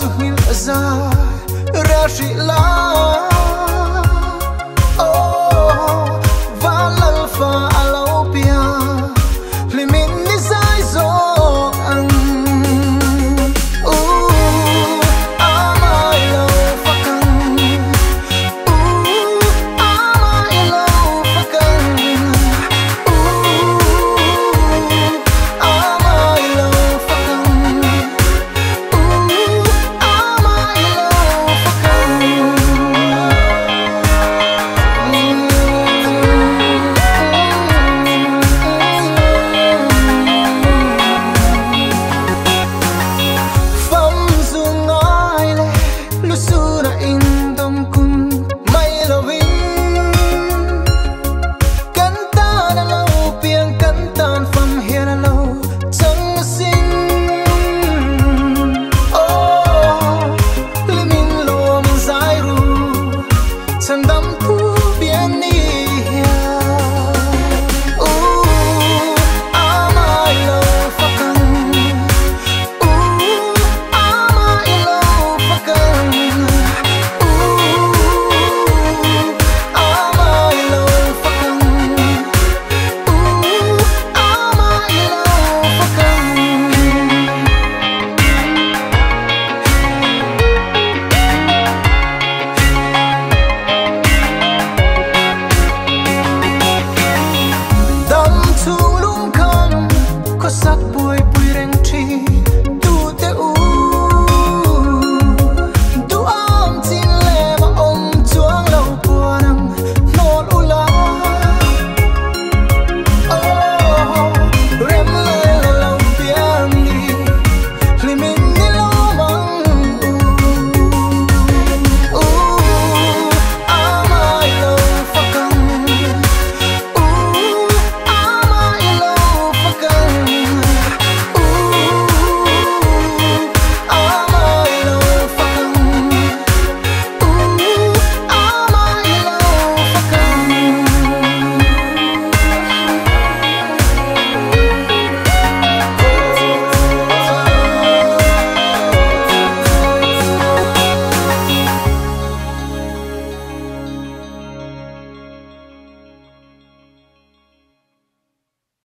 Zuhil za Rashila Oh, Val Alfa. and dumb